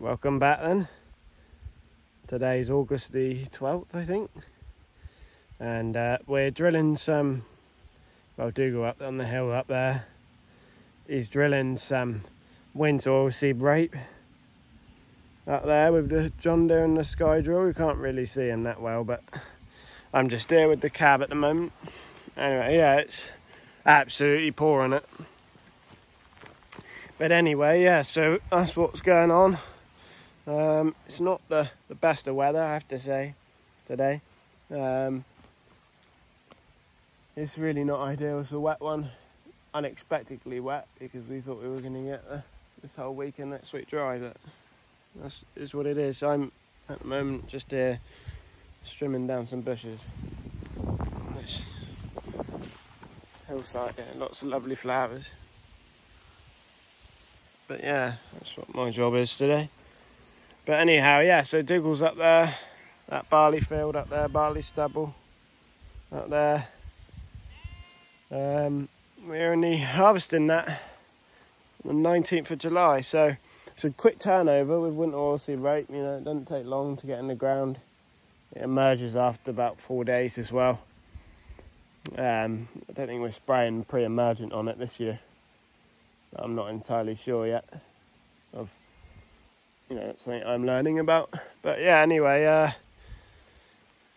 welcome back then. Today's August the 12th, I think. And uh, we're drilling some, well, Dougal up on the hill up there. He's drilling some winter oilseed rape up there with the John Deere and the Sky drill. We can't really see him that well, but I'm just here with the cab at the moment. Anyway, yeah, it's absolutely pouring it. But anyway, yeah, so that's what's going on. Um, it's not the, the best of weather, I have to say, today. Um, it's really not ideal. It's a wet one, unexpectedly wet because we thought we were going to get the, this whole weekend next week dry, but that's is what it is. I'm at the moment just here down some bushes. This hillside, lots of lovely flowers. But yeah, that's what my job is today. But anyhow, yeah, so Dougal's up there, that barley field up there, barley stubble up there. Um, we're only harvesting that on the 19th of July, so it's a quick turnover with winter oilseed rape. You know, it doesn't take long to get in the ground. It emerges after about four days as well. Um, I don't think we're spraying pre-emergent on it this year. I'm not entirely sure yet of you know, it's something I'm learning about. But yeah, anyway, uh,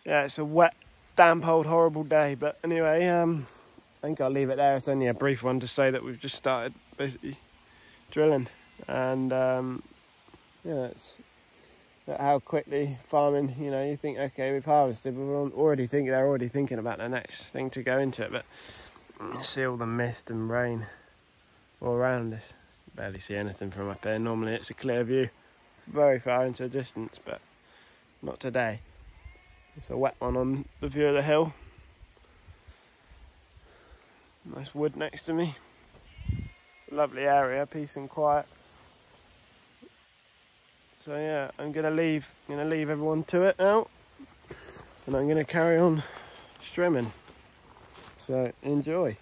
yeah, it's a wet, damp, old, horrible day. But anyway, um, I think I'll leave it there. It's only a brief one to say that we've just started basically drilling, and um, yeah, it's how quickly farming. You know, you think, okay, we've harvested, but we're already thinking they're already thinking about the next thing to go into it. But you see all the mist and rain all around us. Barely see anything from up there. Normally, it's a clear view very far into the distance, but not today. It's a wet one on the view of the hill. Nice wood next to me. Lovely area, peace and quiet. So yeah, I'm gonna leave. I'm gonna leave everyone to it now, and I'm gonna carry on strimming. So enjoy.